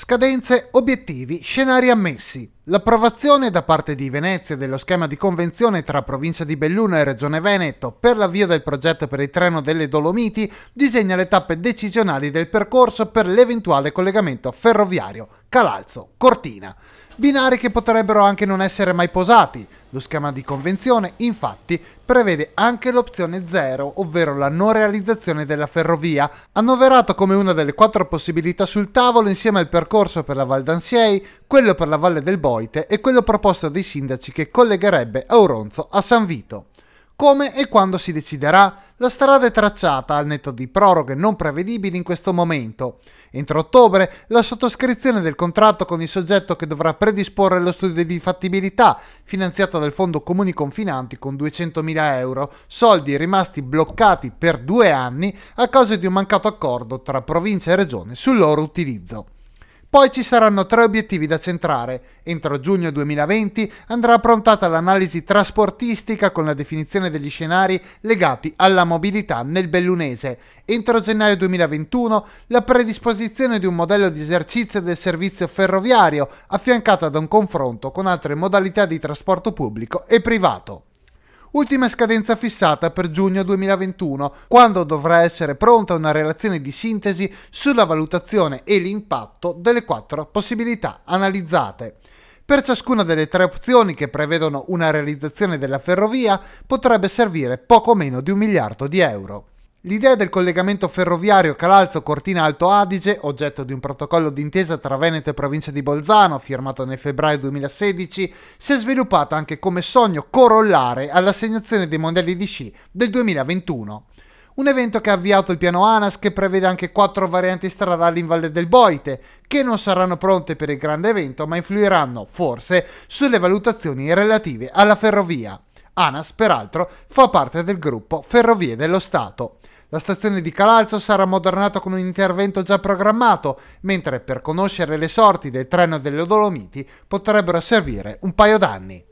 Scadenze, obiettivi, scenari ammessi. L'approvazione da parte di Venezia dello schema di convenzione tra provincia di Belluno e Regione Veneto per l'avvio del progetto per il treno delle Dolomiti disegna le tappe decisionali del percorso per l'eventuale collegamento ferroviario Calalzo-Cortina binari che potrebbero anche non essere mai posati. Lo schema di convenzione, infatti, prevede anche l'opzione 0, ovvero la non realizzazione della ferrovia, annoverato come una delle quattro possibilità sul tavolo insieme al percorso per la Val d'Ansiei, quello per la Valle del Boite e quello proposto dai sindaci che collegherebbe Auronzo a San Vito. Come e quando si deciderà? La strada è tracciata al netto di proroghe non prevedibili in questo momento. Entro ottobre la sottoscrizione del contratto con il soggetto che dovrà predisporre lo studio di fattibilità, finanziato dal Fondo Comuni Confinanti con 200.000 euro, soldi rimasti bloccati per due anni a causa di un mancato accordo tra provincia e regione sul loro utilizzo. Poi ci saranno tre obiettivi da centrare. Entro giugno 2020 andrà approntata l'analisi trasportistica con la definizione degli scenari legati alla mobilità nel bellunese. Entro gennaio 2021 la predisposizione di un modello di esercizio del servizio ferroviario affiancata da un confronto con altre modalità di trasporto pubblico e privato. Ultima scadenza fissata per giugno 2021, quando dovrà essere pronta una relazione di sintesi sulla valutazione e l'impatto delle quattro possibilità analizzate. Per ciascuna delle tre opzioni che prevedono una realizzazione della ferrovia potrebbe servire poco meno di un miliardo di euro. L'idea del collegamento ferroviario Calalzo-Cortina Alto Adige, oggetto di un protocollo d'intesa tra Veneto e provincia di Bolzano, firmato nel febbraio 2016, si è sviluppata anche come sogno corollare all'assegnazione dei mondiali di sci del 2021. Un evento che ha avviato il piano ANAS che prevede anche quattro varianti stradali in Valle del Boite, che non saranno pronte per il grande evento ma influiranno, forse, sulle valutazioni relative alla ferrovia. ANAS, peraltro, fa parte del gruppo Ferrovie dello Stato. La stazione di Calalzo sarà ammodernata con un intervento già programmato, mentre per conoscere le sorti del treno delle Dolomiti potrebbero servire un paio d'anni.